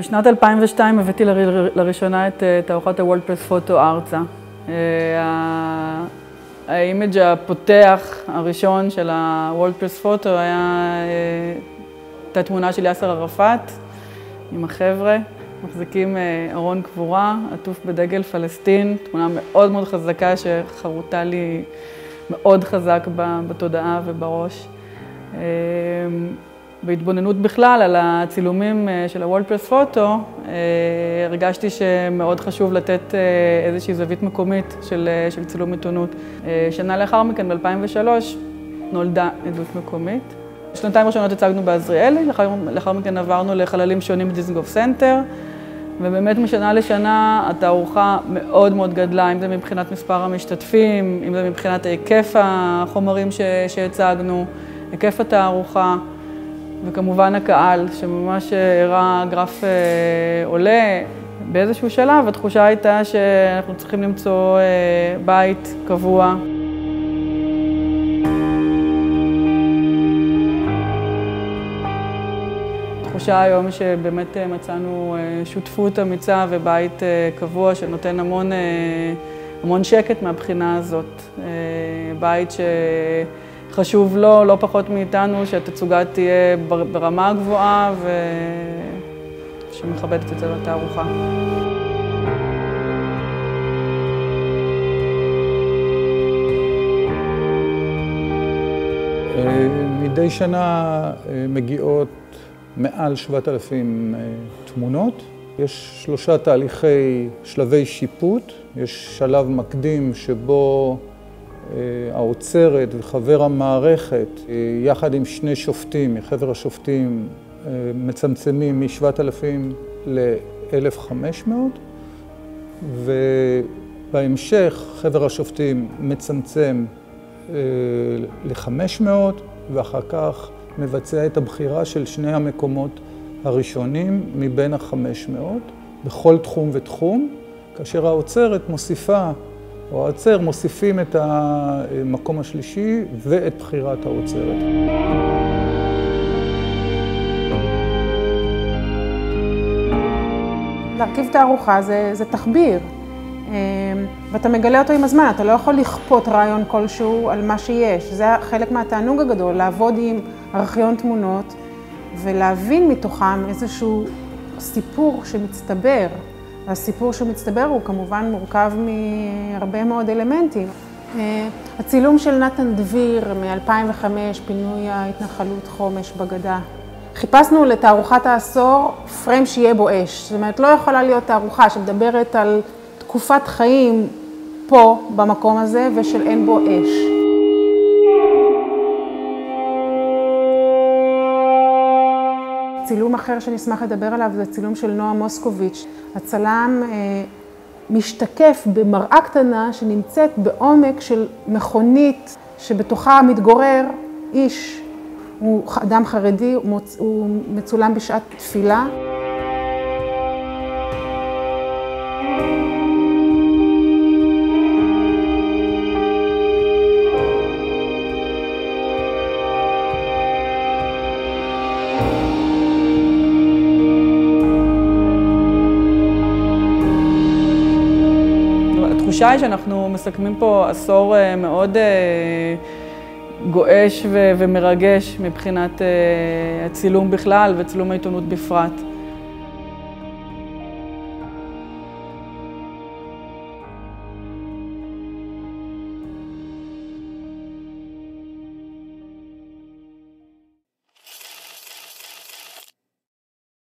בשנת 2002 הבאתי לראשונה את תערוכת הוולדפרס פוטו ארצה. האימג' הפותח הראשון של הוולדפרס פוטו היה, הייתה תמונה של יאסר ערפאת עם החבר'ה, מחזיקים ארון קבורה עטוף בדגל פלסטין, תמונה מאוד מאוד חזקה שחרוטה לי מאוד חזק בתודעה ובראש. בהתבוננות בכלל על הצילומים של ה World Press Photo, הרגשתי שמאוד חשוב לתת איזושהי זווית מקומית של, של צילום עיתונות. שנה לאחר מכן, ב-2003, נולדה עדות מקומית. שנתיים ראשונות הצגנו בעזריאלי, לאחר, לאחר מכן עברנו לחללים שונים בדיזנגוף סנטר, ובאמת משנה לשנה התערוכה מאוד מאוד גדלה, אם זה מבחינת מספר המשתתפים, אם זה מבחינת היקף החומרים שהצגנו, היקף התערוכה. וכמובן הקהל, שממש הראה גרף עולה. באיזשהו שלב התחושה הייתה שאנחנו צריכים למצוא בית קבוע. התחושה היום שבאמת מצאנו שותפות אמיצה ובית קבוע שנותן המון, המון שקט מהבחינה הזאת. בית ש... חשוב לו, לא פחות מאיתנו, שהתצוגה תהיה ברמה גבוהה ושמכבדת את התערוכה. מדי שנה מגיעות מעל 7,000 תמונות. יש שלושה תהליכי, שלבי שיפוט. יש שלב מקדים שבו האוצרת וחבר המערכת, יחד עם שני שופטים, מחבר השופטים, מצמצמים מ-7,000 ל-1,500, ובהמשך חבר השופטים מצמצם ל-500, ואחר כך מבצע את הבחירה של שני המקומות הראשונים מבין ה-500, בכל תחום ותחום, כאשר האוצרת מוסיפה או העוצר מוסיפים את המקום השלישי ואת בחירת האוצרת. להרכיב תערוכה זה, זה תחביר, ואתה מגלה אותו עם הזמן, אתה לא יכול לכפות רעיון כלשהו על מה שיש. זה חלק מהתענוג הגדול, לעבוד עם ארכיון תמונות ולהבין מתוכם איזשהו סיפור שמצטבר. הסיפור שמצטבר הוא כמובן מורכב מהרבה מאוד אלמנטים. הצילום של נתן דביר מ-2005, פינוי ההתנחלות חומש בגדה. חיפשנו לתערוכת העשור פריים שיהיה בו אש. זאת אומרת, לא יכולה להיות תערוכה שמדברת על תקופת חיים פה, במקום הזה, ושל אין בו אש. צילום אחר שנשמח לדבר עליו זה צילום של נועה מוסקוביץ'. הצלם משתקף במראה קטנה שנמצאת בעומק של מכונית שבתוכה מתגורר איש. הוא אדם חרדי, הוא מצולם בשעת תפילה. התחושה היא שאנחנו מסכמים פה עשור מאוד גועש ומרגש מבחינת הצילום בכלל וצילום העיתונות בפרט.